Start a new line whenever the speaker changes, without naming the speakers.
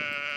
uh...